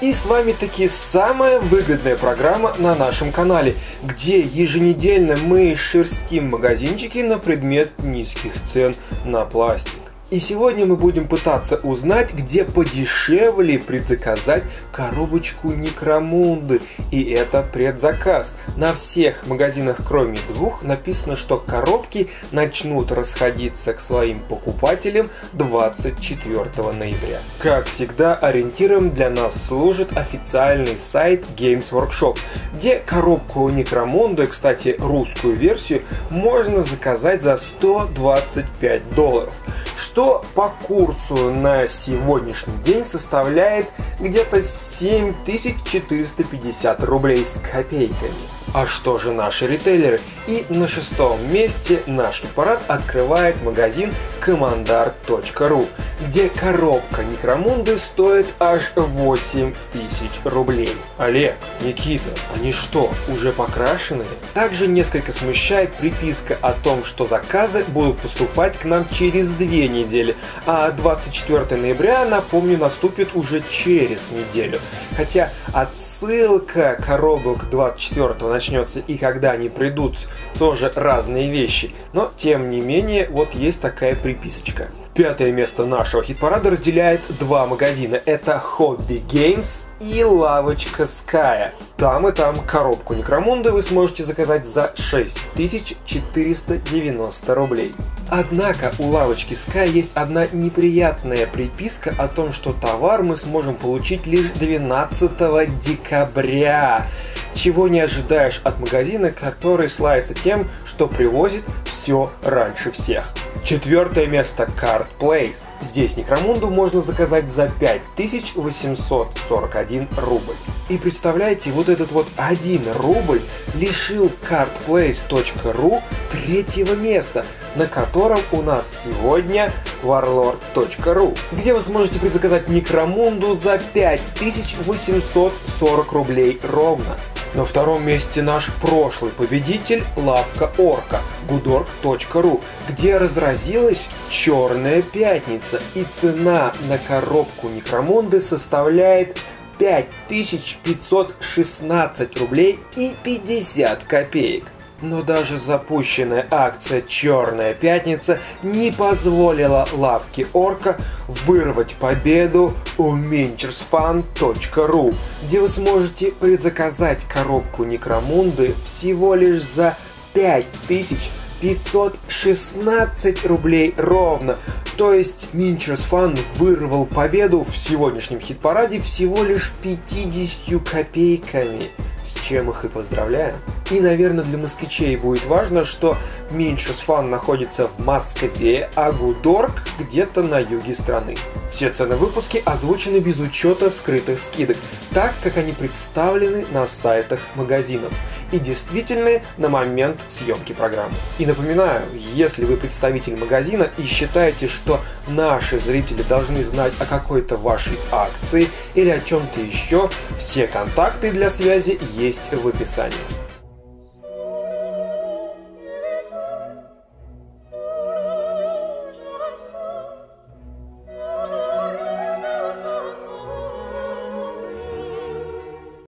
И с вами таки самая выгодная программа на нашем канале, где еженедельно мы шерстим магазинчики на предмет низких цен на пластик. И сегодня мы будем пытаться узнать, где подешевле предзаказать коробочку Некромунды. И это предзаказ. На всех магазинах, кроме двух, написано, что коробки начнут расходиться к своим покупателям 24 ноября. Как всегда, ориентиром для нас служит официальный сайт Games Workshop, где коробку Некромунды, кстати, русскую версию, можно заказать за 125 долларов что по курсу на сегодняшний день составляет где-то 7450 рублей с копейками. А что же наши ритейлеры? И на шестом месте наш хит-парад открывает магазин командар.ру, где коробка Некромунды стоит аж 8 тысяч рублей. Олег, Никита, они что, уже покрашены? Также несколько смущает приписка о том, что заказы будут поступать к нам через две недели, а 24 ноября, напомню, наступит уже через неделю. Хотя отсылка коробок 24 начнется и когда они придут, тоже разные вещи. Но, тем не менее, вот есть такая приписочка. Пятое место нашего хит-парада разделяет два магазина. Это Hobby Games и лавочка Sky. Там и там коробку Некромунда вы сможете заказать за 6490 рублей. Однако у лавочки Sky есть одна неприятная приписка о том, что товар мы сможем получить лишь 12 декабря чего не ожидаешь от магазина, который славится тем, что привозит все раньше всех. Четвертое место Card Place. Здесь Некромунду можно заказать за 5841 рубль. И представляете, вот этот вот 1 рубль лишил cardplace.ru третьего места, на котором у нас сегодня warlord.ru, где вы сможете призаказать Некромунду за 5840 рублей ровно. На втором месте наш прошлый победитель Лавка Орка gudorg.ru, где разразилась Черная Пятница и цена на коробку Некромонды составляет 5516 рублей и 50 копеек. Но даже запущенная акция «Черная пятница» не позволила лавке Орка вырвать победу у minchersfan.ru, где вы сможете предзаказать коробку Некромунды всего лишь за 5516 рублей ровно. То есть Minchers Fun вырвал победу в сегодняшнем хит-параде всего лишь 50 копейками с чем их и поздравляем. И, наверное, для москвичей будет важно, что Минчес Фан находится в Москве, а Гудорг где-то на юге страны. Все цены выпуски озвучены без учета скрытых скидок, так как они представлены на сайтах магазинов и действительны на момент съемки программы. И напоминаю, если вы представитель магазина и считаете, что наши зрители должны знать о какой-то вашей акции или о чем-то еще, все контакты для связи есть в описании.